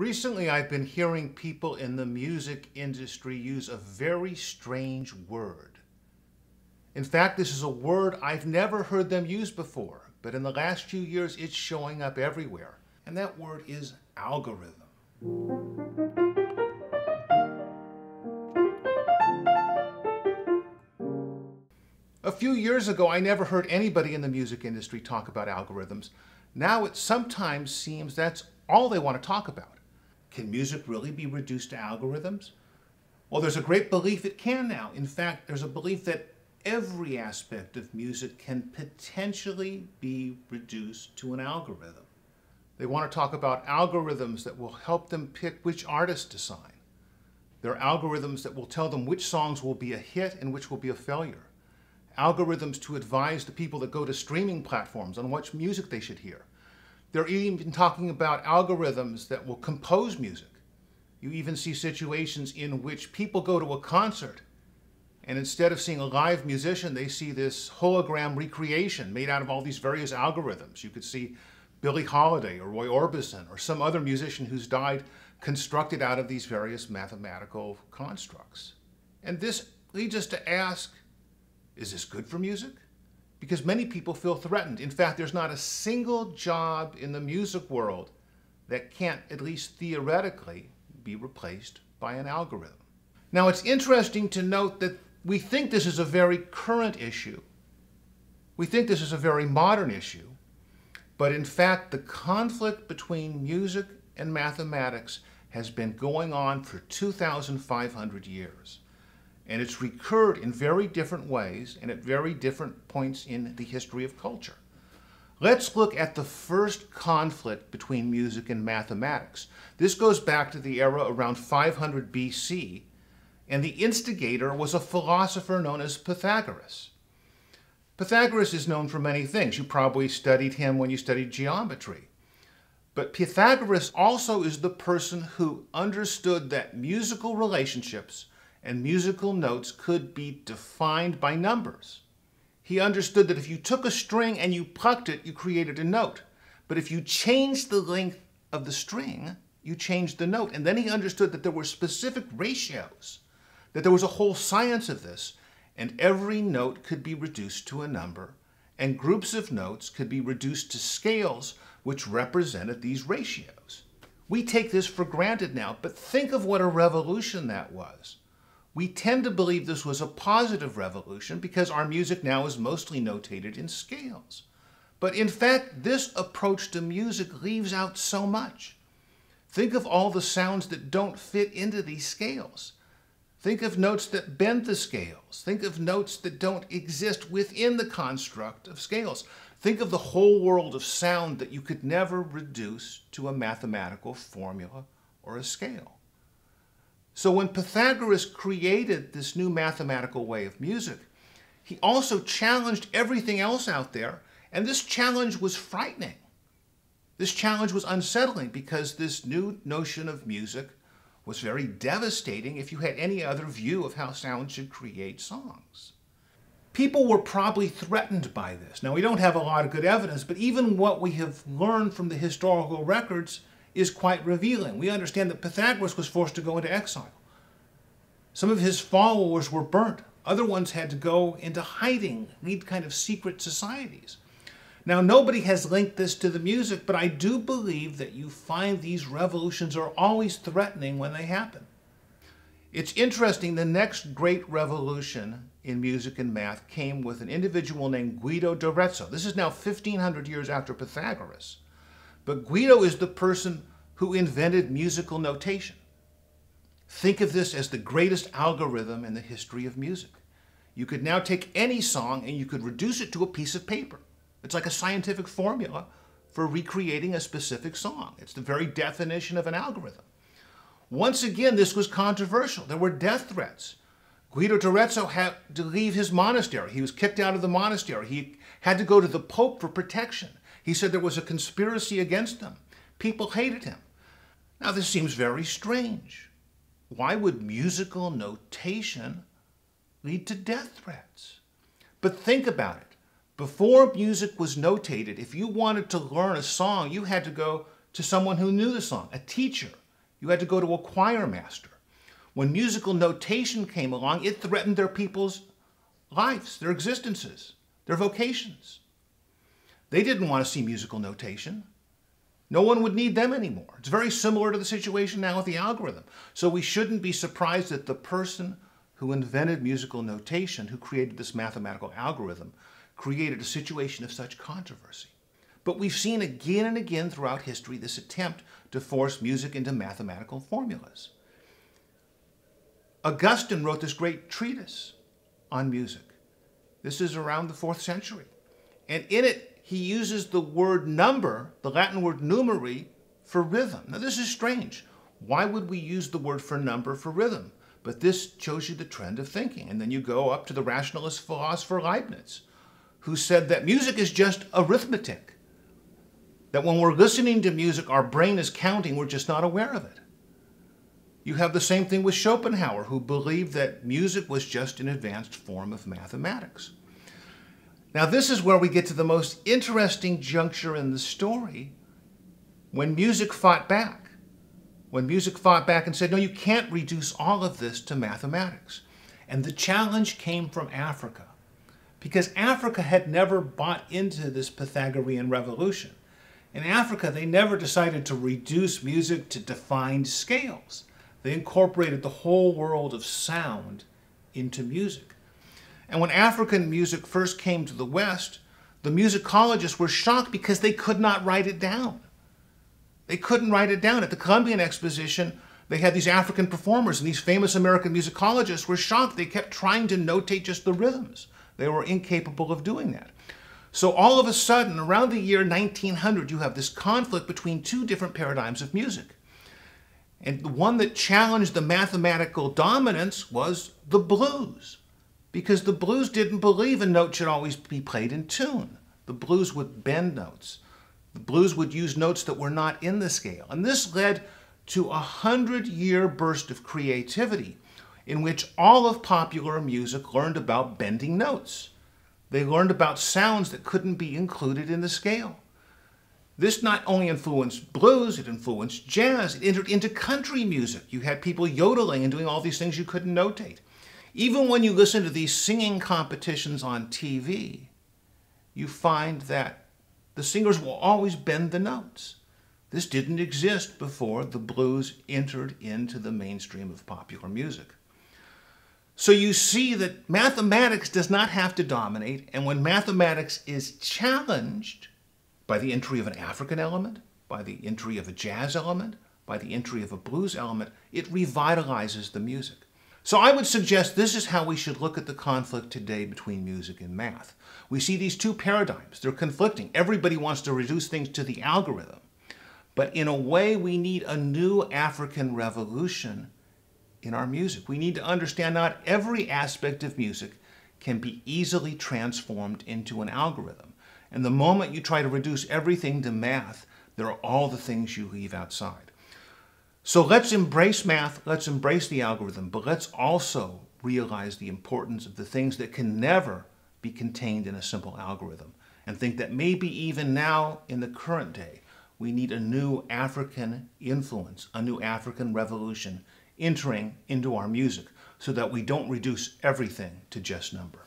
Recently, I've been hearing people in the music industry use a very strange word. In fact, this is a word I've never heard them use before, but in the last few years, it's showing up everywhere. And that word is algorithm. A few years ago, I never heard anybody in the music industry talk about algorithms. Now it sometimes seems that's all they want to talk about. Can music really be reduced to algorithms? Well, there's a great belief it can now. In fact, there's a belief that every aspect of music can potentially be reduced to an algorithm. They want to talk about algorithms that will help them pick which artist to sign. There are algorithms that will tell them which songs will be a hit and which will be a failure. Algorithms to advise the people that go to streaming platforms on what music they should hear. They're even talking about algorithms that will compose music. You even see situations in which people go to a concert and instead of seeing a live musician, they see this hologram recreation made out of all these various algorithms. You could see Billie Holiday or Roy Orbison or some other musician who's died constructed out of these various mathematical constructs. And this leads us to ask, is this good for music? Because many people feel threatened. In fact, there's not a single job in the music world that can't, at least theoretically, be replaced by an algorithm. Now, it's interesting to note that we think this is a very current issue. We think this is a very modern issue. But in fact, the conflict between music and mathematics has been going on for 2,500 years and it's recurred in very different ways and at very different points in the history of culture. Let's look at the first conflict between music and mathematics. This goes back to the era around 500 BC, and the instigator was a philosopher known as Pythagoras. Pythagoras is known for many things. You probably studied him when you studied geometry. But Pythagoras also is the person who understood that musical relationships and musical notes could be defined by numbers. He understood that if you took a string and you plucked it, you created a note. But if you changed the length of the string, you changed the note. And then he understood that there were specific ratios, that there was a whole science of this, and every note could be reduced to a number, and groups of notes could be reduced to scales which represented these ratios. We take this for granted now, but think of what a revolution that was. We tend to believe this was a positive revolution because our music now is mostly notated in scales. But in fact, this approach to music leaves out so much. Think of all the sounds that don't fit into these scales. Think of notes that bend the scales. Think of notes that don't exist within the construct of scales. Think of the whole world of sound that you could never reduce to a mathematical formula or a scale. So when Pythagoras created this new mathematical way of music, he also challenged everything else out there, and this challenge was frightening. This challenge was unsettling because this new notion of music was very devastating if you had any other view of how sound should create songs. People were probably threatened by this. Now, we don't have a lot of good evidence, but even what we have learned from the historical records is quite revealing. We understand that Pythagoras was forced to go into exile. Some of his followers were burnt. Other ones had to go into hiding, lead kind of secret societies. Now, nobody has linked this to the music, but I do believe that you find these revolutions are always threatening when they happen. It's interesting, the next great revolution in music and math came with an individual named Guido d'Arezzo. This is now 1500 years after Pythagoras. But Guido is the person who invented musical notation. Think of this as the greatest algorithm in the history of music. You could now take any song and you could reduce it to a piece of paper. It's like a scientific formula for recreating a specific song. It's the very definition of an algorithm. Once again, this was controversial. There were death threats. Guido d'Arezzo had to leave his monastery. He was kicked out of the monastery. He had to go to the Pope for protection. He said there was a conspiracy against him. People hated him. Now, this seems very strange. Why would musical notation lead to death threats? But think about it. Before music was notated, if you wanted to learn a song, you had to go to someone who knew the song, a teacher. You had to go to a choir master. When musical notation came along, it threatened their people's lives, their existences, their vocations. They didn't want to see musical notation. No one would need them anymore. It's very similar to the situation now with the algorithm. So we shouldn't be surprised that the person who invented musical notation, who created this mathematical algorithm, created a situation of such controversy. But we've seen again and again throughout history this attempt to force music into mathematical formulas. Augustine wrote this great treatise on music. This is around the fourth century. And in it, he uses the word number, the Latin word numeri, for rhythm. Now, this is strange. Why would we use the word for number for rhythm? But this shows you the trend of thinking. And then you go up to the rationalist philosopher Leibniz, who said that music is just arithmetic. That when we're listening to music, our brain is counting, we're just not aware of it. You have the same thing with Schopenhauer, who believed that music was just an advanced form of mathematics. Now, this is where we get to the most interesting juncture in the story when music fought back. When music fought back and said, no, you can't reduce all of this to mathematics. And the challenge came from Africa because Africa had never bought into this Pythagorean revolution. In Africa, they never decided to reduce music to defined scales. They incorporated the whole world of sound into music. And when African music first came to the West, the musicologists were shocked because they could not write it down. They couldn't write it down. At the Columbian Exposition, they had these African performers, and these famous American musicologists were shocked. They kept trying to notate just the rhythms. They were incapable of doing that. So all of a sudden, around the year 1900, you have this conflict between two different paradigms of music. And the one that challenged the mathematical dominance was the blues, because the blues didn't believe a note should always be played in tune. The blues would bend notes. The blues would use notes that were not in the scale. And this led to a hundred year burst of creativity in which all of popular music learned about bending notes. They learned about sounds that couldn't be included in the scale. This not only influenced blues, it influenced jazz, it entered into country music. You had people yodeling and doing all these things you couldn't notate. Even when you listen to these singing competitions on TV, you find that the singers will always bend the notes. This didn't exist before the blues entered into the mainstream of popular music. So you see that mathematics does not have to dominate, and when mathematics is challenged, by the entry of an African element, by the entry of a jazz element, by the entry of a blues element, it revitalizes the music. So I would suggest this is how we should look at the conflict today between music and math. We see these two paradigms. They're conflicting. Everybody wants to reduce things to the algorithm. But in a way, we need a new African revolution in our music. We need to understand not every aspect of music can be easily transformed into an algorithm. And the moment you try to reduce everything to math, there are all the things you leave outside. So let's embrace math, let's embrace the algorithm, but let's also realize the importance of the things that can never be contained in a simple algorithm and think that maybe even now in the current day, we need a new African influence, a new African revolution entering into our music so that we don't reduce everything to just number.